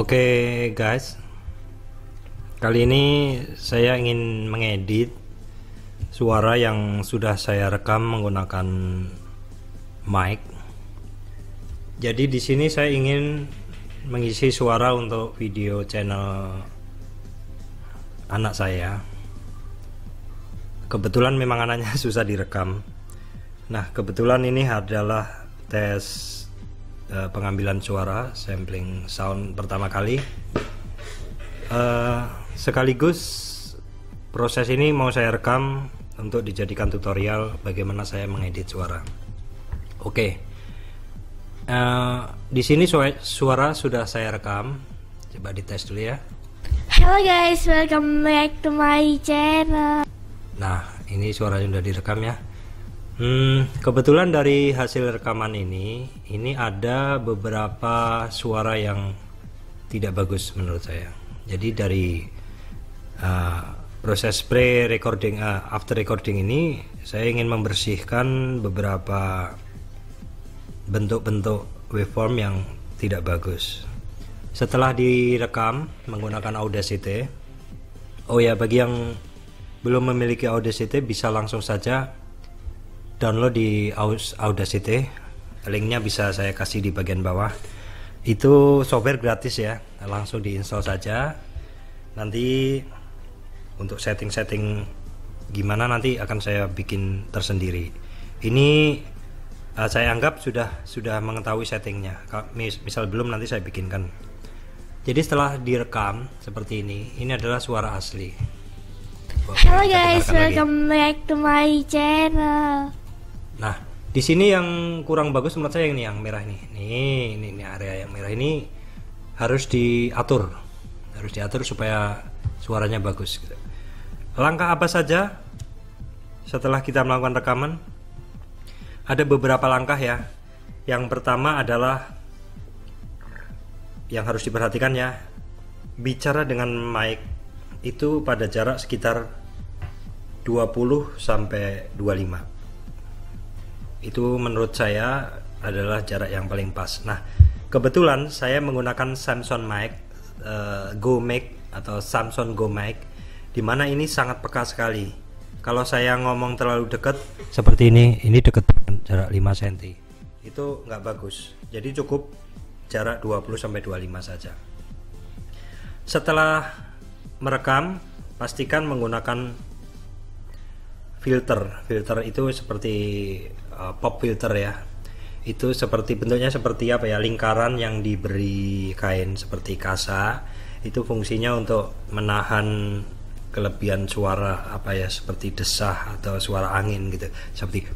Oke guys, kali ini saya ingin mengedit suara yang sudah saya rekam menggunakan mic. Jadi di sini saya ingin mengisi suara untuk video channel anak saya. Kebetulan memang anaknya susah direkam. Nah kebetulan ini adalah tes uh, pengambilan suara sampling sound pertama kali. Uh, sekaligus proses ini mau saya rekam untuk dijadikan tutorial bagaimana saya mengedit suara. Oke. Okay. uh, di sini suara sudah saya rekam. Coba dites dulu ya. Hello guys welcome back to my channel. Nah ini suaranya sudah direkam ya Hmm, kebetulan dari hasil rekaman ini, ini ada beberapa suara yang tidak bagus menurut saya. Jadi dari uh, proses pre-recording, uh, after recording ini, saya ingin membersihkan beberapa bentuk-bentuk waveform yang tidak bagus. Setelah direkam menggunakan Audacity, oh ya bagi yang belum memiliki Audacity bisa langsung saja download di Audacity. Linknya bisa saya kasih di bagian bawah. Itu software gratis ya langsung diinstal saja. Nanti untuk setting-setting gimana nanti akan saya bikin tersendiri. Ini uh, saya anggap sudah sudah mengetahui settingnya. Misal belum nanti saya bikinkan. Jadi setelah direkam seperti ini ini adalah suara asli. Halo guys, welcome back to my channel. Nah, di sini yang kurang bagus menurut saya ini yang merah ini. Nih, ini, ini area yang merah ini harus diatur. Harus diatur supaya suaranya bagus gitu. Langkah apa saja setelah kita melakukan rekaman? Ada beberapa langkah ya. Yang pertama adalah yang harus diperhatikan ya. Bicara dengan mic itu pada jarak sekitar 20 sampai 25 itu menurut saya adalah jarak yang paling pas. Nah, kebetulan saya menggunakan Samsung mic uh, Go Mic atau Samsung Go Mic di mana ini sangat peka sekali. Kalau saya ngomong terlalu dekat seperti ini, ini dekat jarak 5 cm. Itu nggak bagus. Jadi cukup jarak 20 sampai 25 saja. Setelah merekam, pastikan menggunakan filter. Filter itu seperti uh, pop filter ya. Itu seperti bentuknya seperti apa ya? Lingkaran yang diberi kain seperti kasa. Itu fungsinya untuk menahan kelebihan suara apa ya? Seperti desah atau suara angin gitu. Seperti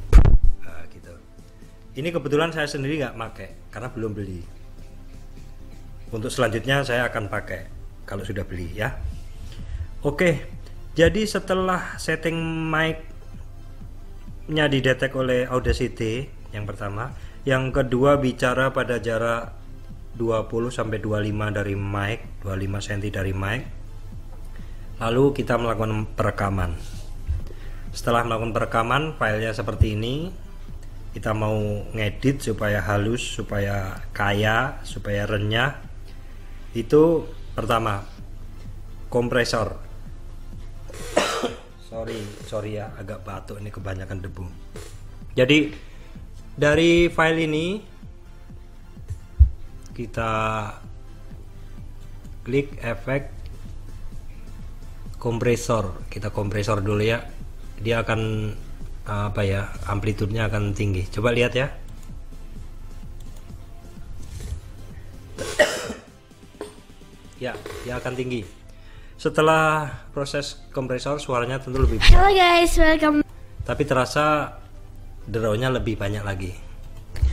uh, gitu. Ini kebetulan saya sendiri nggak pakai karena belum beli. Untuk selanjutnya saya akan pakai kalau sudah beli ya. Oke jadi setelah setting mic nya didetek oleh Audacity yang pertama. Yang kedua bicara pada jarak 20 sampai 25 dari mic 25 cm dari mic. Lalu kita melakukan perekaman. Setelah melakukan perekaman filenya seperti ini. Kita mau ngedit supaya halus supaya kaya supaya renyah. Itu pertama kompresor sorry sorry ya agak batuk ini kebanyakan debu. Jadi dari file ini kita klik efek kompresor. Kita kompresor dulu ya. Dia akan apa ya amplitudenya akan tinggi. Coba lihat ya. Ya dia akan tinggi setelah proses kompresor suaranya tentu lebih besar. Hello guys, welcome. Tapi terasa deronya lebih banyak lagi.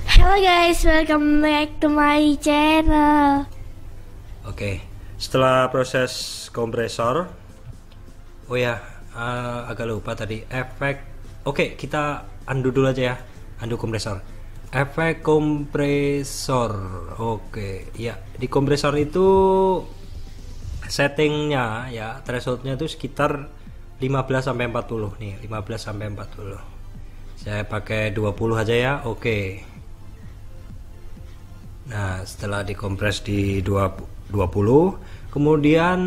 Hello guys, welcome back to my channel. Oke, setelah proses kompresor, oh ya, uh, agak lupa tadi efek. Oke, kita undo dulu aja ya, undo kompresor. Efek kompresor, oke, ya di kompresor itu settingnya ya thresholdnya itu sekitar 15 sampai 40 nih 15 sampai 40 saya pakai 20 aja ya oke. Nah setelah dikompres di 20, 20 kemudian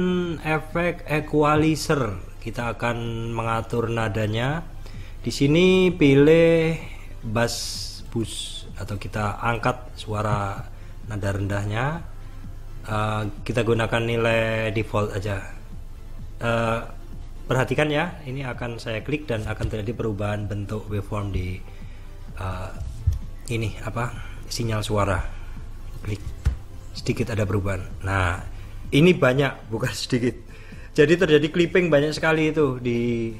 efek equalizer. Kita akan mengatur nadanya. Di sini pilih bass boost atau kita angkat suara nada rendahnya uh, kita gunakan nilai default aja. Uh, perhatikan ya ini akan saya klik dan akan terjadi perubahan bentuk waveform di uh, ini apa sinyal suara. Klik. Sedikit ada perubahan. Nah ini banyak bukan sedikit. Jadi terjadi clipping banyak sekali itu di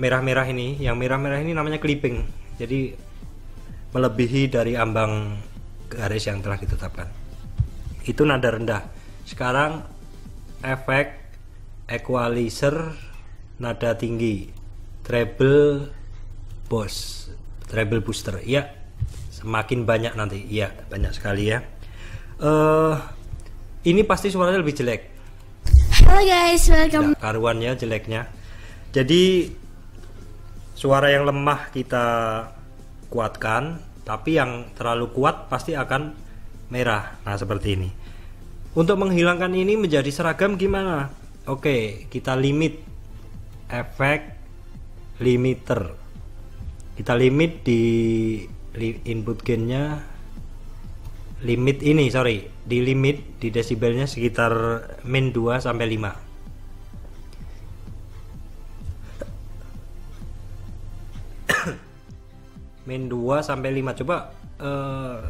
merah-merah ini. Yang merah-merah ini namanya clipping. Jadi melebihi dari ambang garis yang telah ditetapkan itu nada rendah. Sekarang efek equalizer nada tinggi. Treble boss treble booster. Iya semakin banyak nanti. Iya banyak sekali ya. Uh, ini pasti suaranya lebih jelek. Halo guys welcome. Nah, karuannya jeleknya. Jadi suara yang lemah kita kuatkan tapi yang terlalu kuat pasti akan merah. Nah seperti ini untuk menghilangkan ini menjadi seragam gimana? Oke kita limit efek limiter. Kita limit di input gainnya. Limit ini sorry di limit di desibelnya sekitar min 2 sampai 5 min 2 sampai 5 coba uh,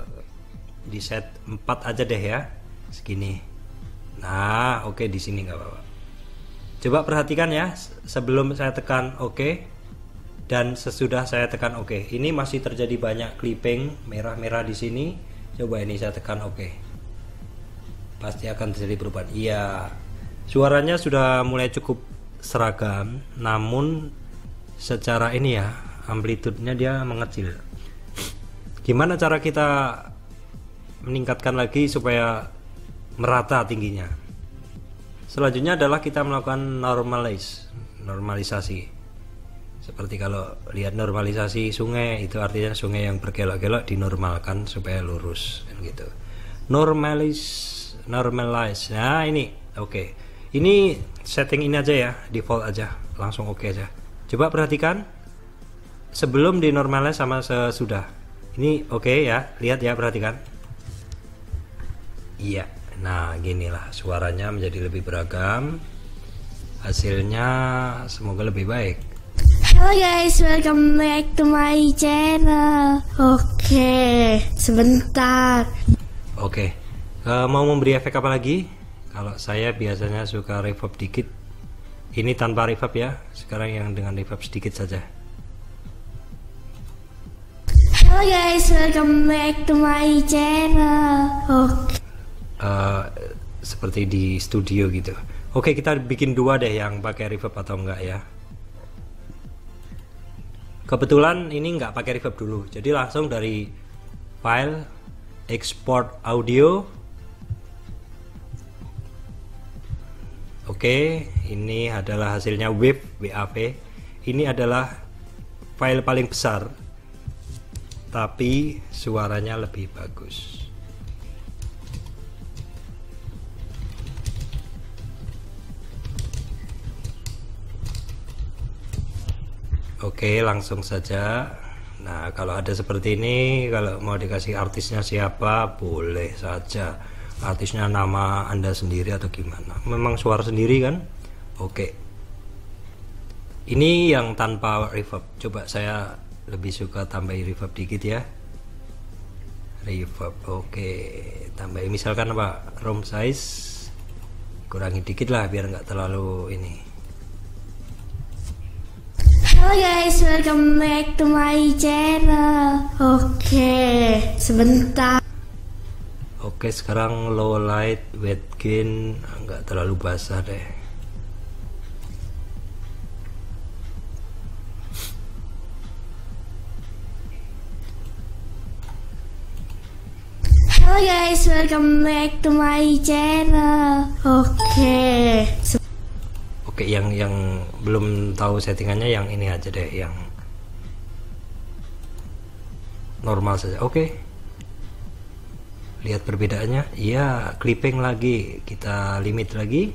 di set 4 aja deh ya segini nah oke okay, di sini nggak apa-apa Coba perhatikan ya sebelum saya tekan OK dan sesudah saya tekan OK. Ini masih terjadi banyak clipping merah-merah di sini. Coba ini saya tekan OK. Pasti akan terjadi perubahan. Iya. Suaranya sudah mulai cukup seragam, namun secara ini ya, amplitudenya dia mengecil. Gimana cara kita meningkatkan lagi supaya merata tingginya? Selanjutnya adalah kita melakukan normalize, normalisasi. Seperti kalau lihat normalisasi sungai itu artinya sungai yang berkelok-kelok dinormalkan supaya lurus kan gitu. Normalize, normalize. Nah, ini oke. Okay. Ini setting ini aja ya, default aja, langsung oke okay aja. Coba perhatikan sebelum dinormalize sama sesudah. Ini oke okay ya, lihat ya, perhatikan. Iya. Nah, ginilah suaranya menjadi lebih beragam. Hasilnya semoga lebih baik. Halo guys, welcome back to my channel. Oke, sebentar. Oke, uh, mau memberi efek apa lagi? Kalau saya biasanya suka reverb dikit. Ini tanpa reverb ya. Sekarang yang dengan reverb sedikit saja. Halo guys, welcome back to my channel. Oke uh, seperti di studio gitu. Oke kita bikin dua deh yang pakai reverb atau enggak ya. Kebetulan ini nggak pakai reverb dulu, jadi langsung dari file export audio. Oke, ini adalah hasilnya wave WAV. Ini adalah file paling besar, tapi suaranya lebih bagus. Oke, langsung saja. Nah, kalau ada seperti ini, kalau mau dikasih artisnya siapa, boleh saja. Artisnya nama Anda sendiri atau gimana? Memang suara sendiri kan? Oke. Ini yang tanpa reverb. Coba saya lebih suka tambahin reverb dikit ya. Reverb. Oke, tambahin misalkan apa? Room size kurangi dikit lah biar nggak terlalu ini Halo guys, welcome back to my channel. Oke, sebentar. Oke, sekarang low light, wet gain, nggak terlalu basah deh. Halo guys, welcome back to my channel. Oke. Oke, yang yang belum tahu settingannya yang ini aja deh, yang normal saja. Oke. lihat perbedaannya iya clipping lagi kita limit lagi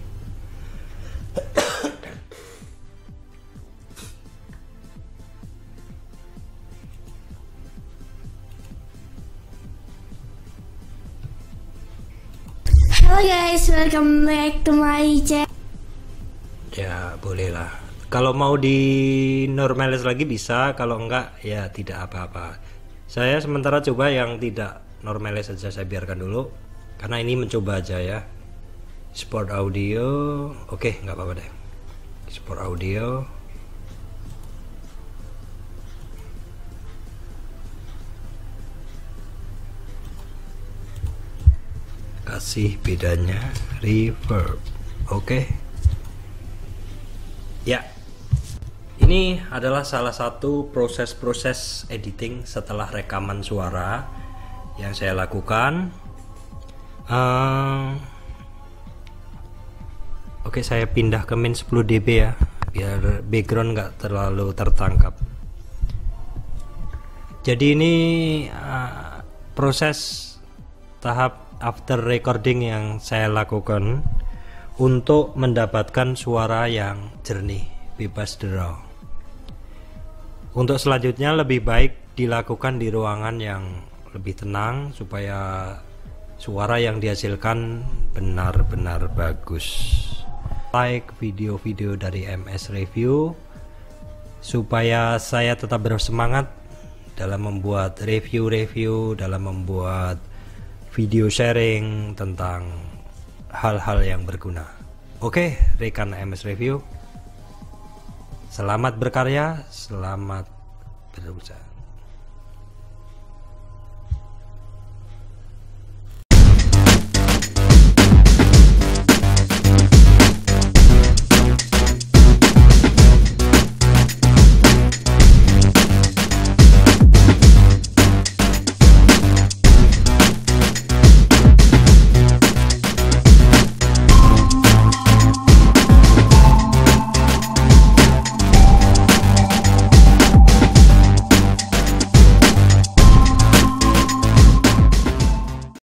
Halo guys, welcome back to my channel. Boleh lah kalau mau di normalis lagi bisa kalau enggak ya tidak apa-apa. Saya sementara coba yang tidak normalis saja saya biarkan dulu. Karena ini mencoba aja ya. Sport audio oke nggak apa-apa deh. Sport audio. Kasih bedanya reverb. Oke ya. Ini adalah salah satu proses-proses editing setelah rekaman suara yang saya lakukan. Eh, oke saya pindah ke min 10 dB ya biar background nggak terlalu tertangkap. Jadi ini eh, proses tahap after recording yang saya lakukan untuk mendapatkan suara yang jernih bebas derau untuk selanjutnya lebih baik dilakukan di ruangan yang lebih tenang supaya suara yang dihasilkan benar-benar bagus. Like video-video dari MS Review supaya saya tetap bersemangat dalam membuat review-review dalam membuat video sharing tentang hal-hal yang berguna. Oke rekan MS Review. Selamat berkarya selamat berusaha